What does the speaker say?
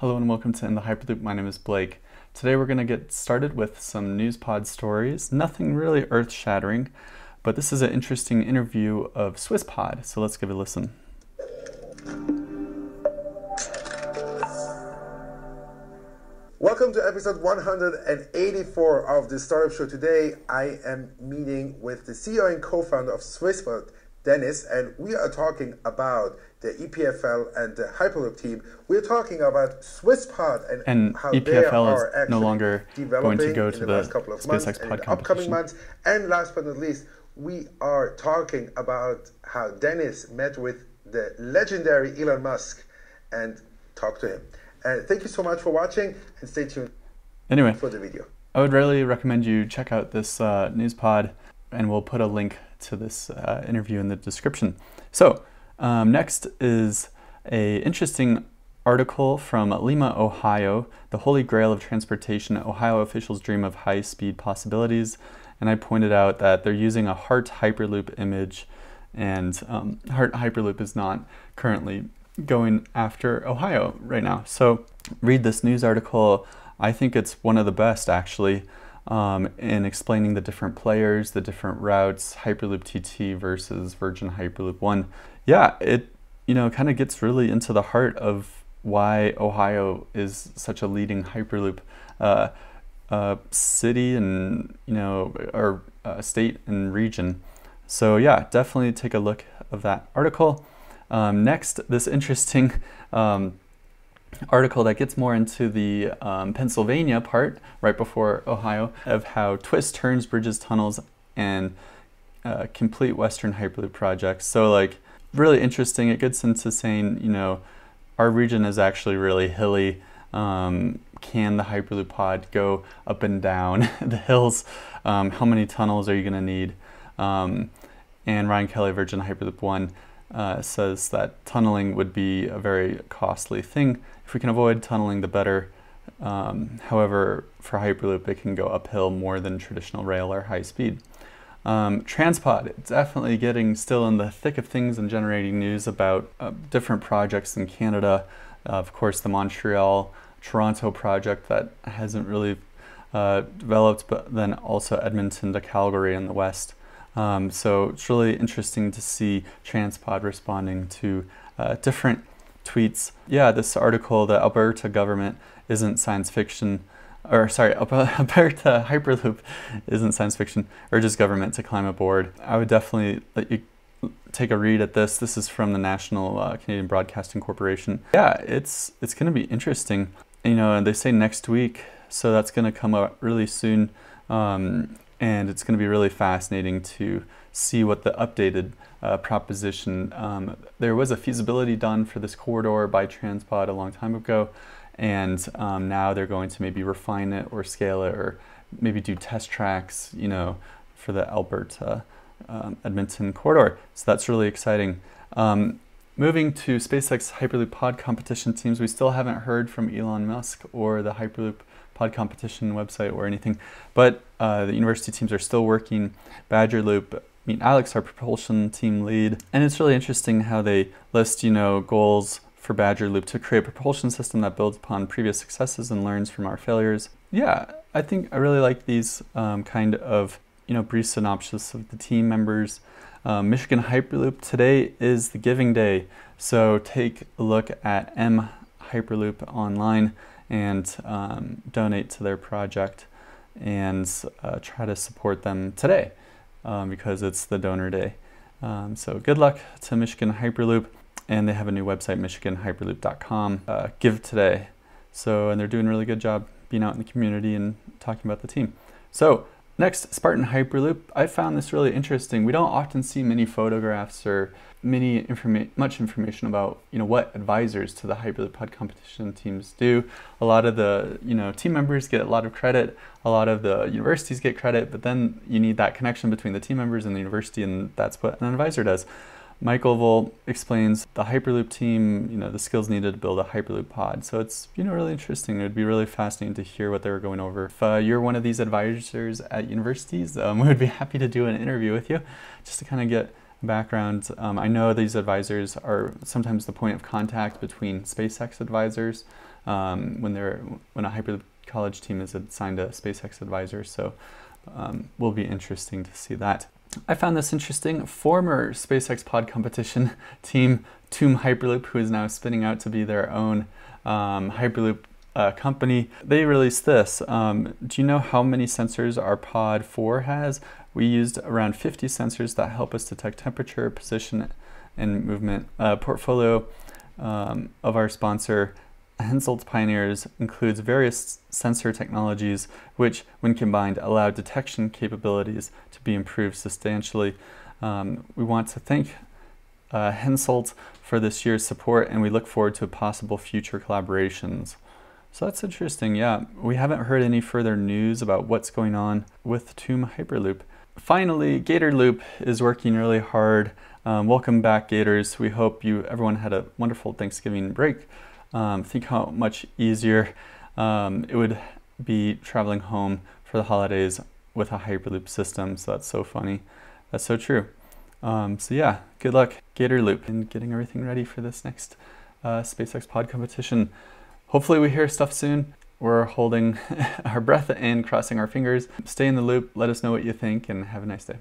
Hello and welcome to In the Hyperloop. My name is Blake. Today we're going to get started with some news pod stories. Nothing really earth shattering, but this is an interesting interview of SwissPod, so let's give it a listen. Welcome to episode 184 of the Startup Show. Today I am meeting with the CEO and co founder of SwissPod, Dennis, and we are talking about the EPFL and the Hyperloop team. We're talking about SwissPod and, And how EPFL they is are no longer developing going to go to the, the last couple of months SpaceX pod upcoming months. And last but not least, we are talking about how Dennis met with the legendary Elon Musk and talked to him. And thank you so much for watching and stay tuned Anyway, for the video. I would really recommend you check out this uh, news pod, and we'll put a link to this uh, interview in the description. So, um, next is a interesting article from Lima, Ohio, the holy grail of transportation. Ohio officials dream of high-speed possibilities, and I pointed out that they're using a Hardt Hyperloop image, and um, Hardt Hyperloop is not currently going after Ohio right now. So, read this news article. I think it's one of the best actually um, in explaining the different players, the different routes, Hyperloop TT versus Virgin Hyperloop One. Yeah, it you know kind of gets really into the heart of why Ohio is such a leading Hyperloop uh, uh, city and you know or uh, state and region. So yeah, definitely take a look of that article. Um, next, this interesting. Um, article that gets more into the um, Pennsylvania part, right before Ohio, of how twists, turns, bridges, tunnels, and uh, complete Western Hyperloop projects. So, like, really interesting. It gets into saying, you know, our region is actually really hilly. Um, can the Hyperloop pod go up and down the hills? Um, how many tunnels are you going to need? Um, and Ryan Kelly, Virgin Hyperloop One, uh, says that tunneling would be a very costly thing. If we can avoid tunneling, the better. Um, however, for Hyperloop, it can go uphill more than traditional rail or high speed. Um, Transpod, definitely getting still in the thick of things and generating news about uh, different projects in Canada. Uh, of course, the Montreal Toronto project that hasn't really uh, developed, but then also Edmonton to Calgary in the west. Um, so it's really interesting to see Transpod responding to uh, different tweets. Yeah, this article, the Alberta government isn't science fiction, or sorry, Alberta Hyperloop isn't science fiction, urges government to climb aboard. I would definitely let you take a read at this. This is from the National uh, Canadian Broadcasting Corporation. Yeah, it's it's going to be interesting. You know, they say next week, so that's going to come out really soon. Um, and it's going to be really fascinating to see what the updated uh, proposition. Um, there was a feasibility done for this corridor by Transpod a long time ago, and um, now they're going to maybe refine it or scale it or maybe do test tracks, you know, for the Alberta um, Edmonton corridor. So that's really exciting. Um, moving to SpaceX Hyperloop pod competition teams, we still haven't heard from Elon Musk or the Hyperloop pod competition website or anything, but uh, the university teams are still working. Badger Loop, I mean, Alex, our propulsion team lead, and it's really interesting how they list, you know, goals for Badger Loop to create a propulsion system that builds upon previous successes and learns from our failures. Yeah, I think I really like these um, kind of, you know, brief synopsis of the team members. Um, Michigan Hyperloop today is the giving day, so take a look at M Hyperloop online and um, donate to their project and uh, try to support them today um, because it's the donor day. Um, so good luck to Michigan Hyperloop, and they have a new website, michiganhyperloop.com. Uh, give today. So, and they're doing a really good job being out in the community and talking about the team. So, next, Spartan Hyperloop. I found this really interesting. We don't often see many photographs or many informa- much information about you know what advisors to the Hyperloop competition teams do. A lot of the you know team members get a lot of credit. A lot of the universities get credit, but then you need that connection between the team members and the university, and that's what an advisor does. Michael Vol explains the Hyperloop team, you know, the skills needed to build a Hyperloop pod. So it's, you know, really interesting. It would be really fascinating to hear what they were going over. If uh, you're one of these advisors at universities, um, we would be happy to do an interview with you just to kind of get background. Um, I know these advisors are sometimes the point of contact between SpaceX advisors um, when they're when a Hyperloop college team is assigned a SpaceX advisor. So um, will be interesting to see that. I found this interesting. Former SpaceX pod competition team TUM Hyperloop, who is now spinning out to be their own um, Hyperloop uh, company, they released this. Um, do you know how many sensors our Pod 4 has? We used around 50 sensors that help us detect temperature, position, and movement. Uh, portfolio um, of our sponsor Hensoldt Pioneers includes various sensor technologies which, when combined, allow detection capabilities to be improved substantially. Um, we want to thank uh, for this year's support and we look forward to possible future collaborations. So that's interesting, yeah. We haven't heard any further news about what's going on with TUM Hyperloop. Finally, Gator Loop is working really hard. Um, welcome back, Gators. We hope you everyone had a wonderful Thanksgiving break. Um, think how much easier um, it would be traveling home for the holidays with a Hyperloop system. So that's so funny. That's so true. Um, so yeah, good luck, Gator Loop, in getting everything ready for this next uh, SpaceX Pod competition. Hopefully we hear stuff soon. We're holding our breath and crossing our fingers. Stay in the loop. Let us know what you think and have a nice day.